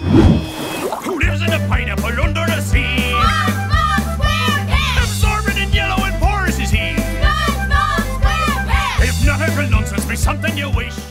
Who lives in a pineapple under the sea? SpongeBob SquarePants! And yellow and porous is he! SpongeBob SquarePants! If not, nonsense be something you wish.